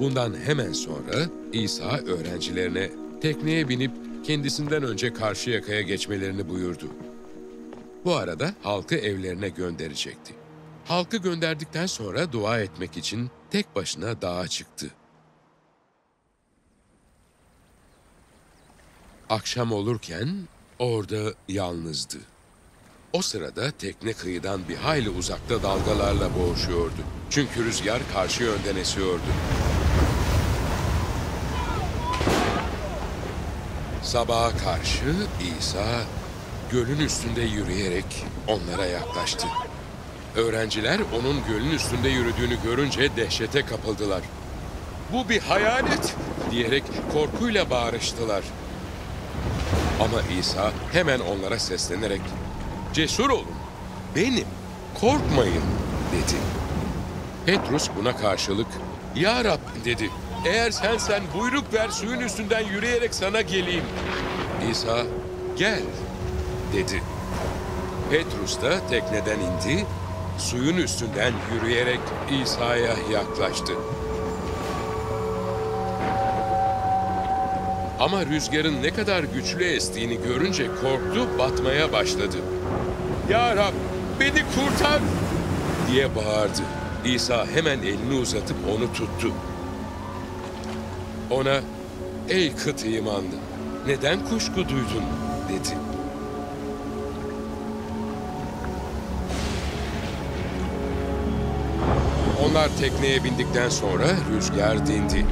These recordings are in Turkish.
Bundan hemen sonra İsa öğrencilerine tekneye binip kendisinden önce karşı yakaya geçmelerini buyurdu. Bu arada halkı evlerine gönderecekti. Halkı gönderdikten sonra dua etmek için tek başına dağa çıktı. Akşam olurken orada yalnızdı. O sırada tekne kıyıdan bir hayli uzakta dalgalarla boğuşuyordu. Çünkü rüzgar karşı yönden esiyordu. Sabaha karşı İsa gölün üstünde yürüyerek onlara yaklaştı. Öğrenciler onun gölün üstünde yürüdüğünü görünce dehşete kapıldılar. Bu bir hayalet diyerek korkuyla bağırıştılar. Ama İsa hemen onlara seslenerek Cesur olun, benim, korkmayın dedi. Petrus buna karşılık Ya Rab dedi. Eğer sen sen buyruk ver suyun üstünden yürüyerek sana geleyim. İsa gel dedi. Petrus da tekneden indi, suyun üstünden yürüyerek İsa'ya yaklaştı. Ama rüzgarın ne kadar güçlü estiğini görünce korktu, batmaya başladı. Ya Rab beni kurtar diye bağırdı. İsa hemen elini uzatıp onu tuttu. Ona ey kıt imanlı neden kuşku duydun dedi. Onlar tekneye bindikten sonra rüzgar dindi.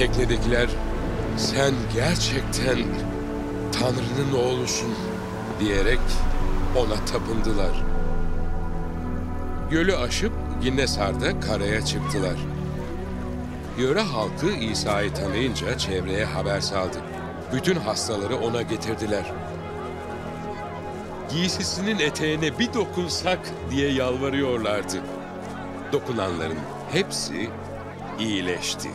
Teknedekiler sen gerçekten Tanrı'nın oğlusun diyerek ona tapındılar. Gölü aşıp Ginnesar'da karaya çıktılar. Yöre halkı İsa'yı tanıyınca çevreye haber saldı. Bütün hastaları ona getirdiler. Giysisinin eteğine bir dokunsak diye yalvarıyorlardı. Dokunanların hepsi iyileşti.